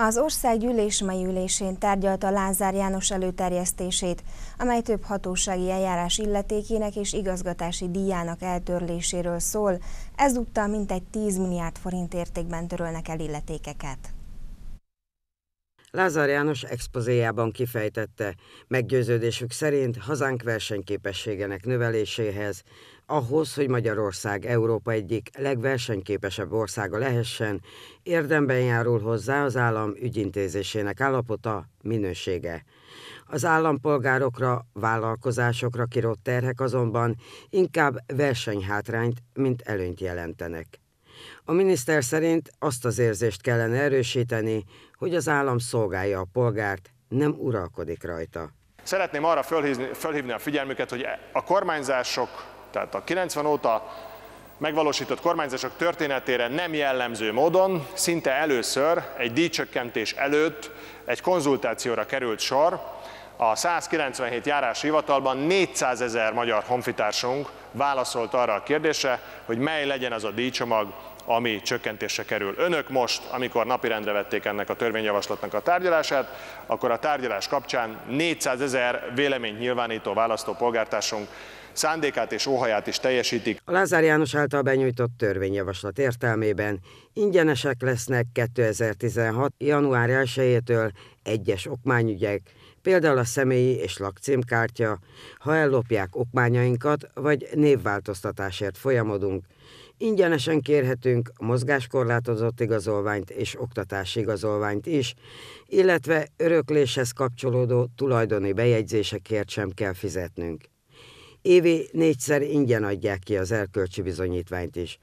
Az országgyűlés mai ülésén tárgyalta Lázár János előterjesztését, amely több hatósági eljárás illetékének és igazgatási díjának eltörléséről szól, ezúttal mintegy 10 milliárd forint értékben törölnek el illetékeket. Lázár János expozéjában kifejtette, meggyőződésük szerint hazánk versenyképességenek növeléséhez, ahhoz, hogy Magyarország Európa egyik legversenyképesebb országa lehessen, érdemben járul hozzá az állam ügyintézésének állapota, minősége. Az állampolgárokra, vállalkozásokra kirott terhek azonban inkább versenyhátrányt, mint előnyt jelentenek. A miniszter szerint azt az érzést kellene erősíteni, hogy az állam szolgálja a polgárt, nem uralkodik rajta. Szeretném arra fölhívni, fölhívni a figyelmüket, hogy a kormányzások, tehát a 90 óta megvalósított kormányzások történetére nem jellemző módon szinte először egy díjcsökkentés előtt egy konzultációra került sor. A 197 járás hivatalban 400 ezer magyar honfitársunk válaszolt arra a kérdésre, hogy mely legyen az a díjcsomag, ami csökkentésre kerül. Önök most, amikor napirendre vették ennek a törvényjavaslatnak a tárgyalását, akkor a tárgyalás kapcsán 400 ezer véleményt nyilvánító választópolgártársunk szándékát és óhaját is teljesítik. A Lázár János által benyújtott törvényjavaslat értelmében ingyenesek lesznek 2016. január 1-től egyes okmányügyek, például a személyi és lakcímkártya, ha ellopják okmányainkat, vagy névváltoztatásért folyamodunk, Ingyenesen kérhetünk mozgáskorlátozott igazolványt és oktatási igazolványt is, illetve örökléshez kapcsolódó tulajdoni bejegyzésekért sem kell fizetnünk. Évi négyszer ingyen adják ki az erkölcsi bizonyítványt is.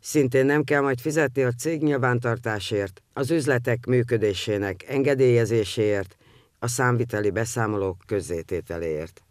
Szintén nem kell majd fizetni a cég nyilvántartásért, az üzletek működésének engedélyezéséért, a számviteli beszámolók közzétételéért.